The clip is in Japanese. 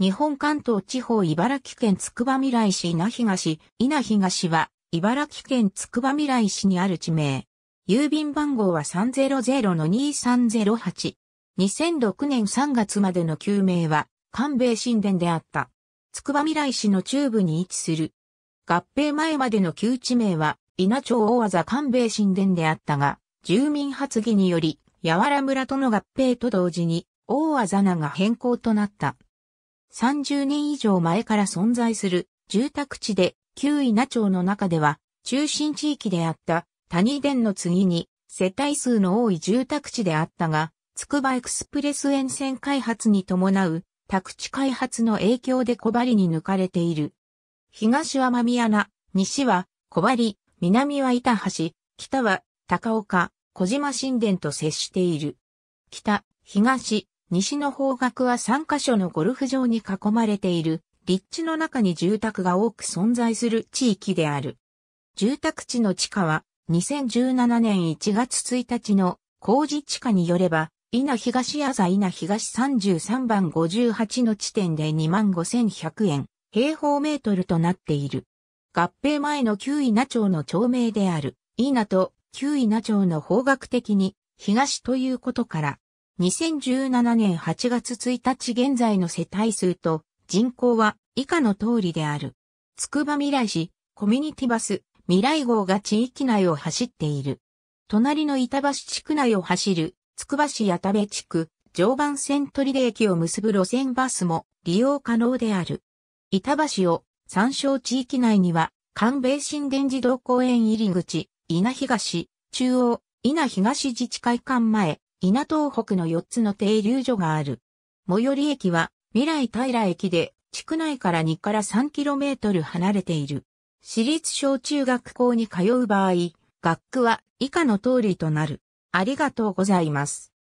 日本関東地方茨城県つくばみらい市稲東、稲東は茨城県つくばみらい市にある地名。郵便番号は300-2308。2006年3月までの旧名は関米神殿であった。つくばみらい市の中部に位置する。合併前までの旧地名は稲町大技関米神殿であったが、住民発議により、柔ら村との合併と同時に、大技名が変更となった。30年以上前から存在する住宅地で、旧稲町の中では、中心地域であった谷田の次に、世帯数の多い住宅地であったが、つくばエクスプレス沿線開発に伴う宅地開発の影響で小針に抜かれている。東は間宮名、西は小針、南は板橋、北は高岡、小島神殿と接している。北、東、西の方角は3カ所のゴルフ場に囲まれている、立地の中に住宅が多く存在する地域である。住宅地の地価は、2017年1月1日の工事地価によれば、稲東朝稲東33番58の地点で25,100円、平方メートルとなっている。合併前の旧稲町の町名である、稲と旧稲町の方角的に東ということから、2017年8月1日現在の世帯数と人口は以下の通りである。つくば未来市、コミュニティバス、未来号が地域内を走っている。隣の板橋地区内を走る、つくば市矢田部地区、常磐線取出駅を結ぶ路線バスも利用可能である。板橋を参照地域内には、関米神殿児童公園入り口、稲東、中央、稲東自治会館前、稲東北の4つの停留所がある。最寄り駅は未来平駅で地区内から2から 3km 離れている。私立小中学校に通う場合、学区は以下の通りとなる。ありがとうございます。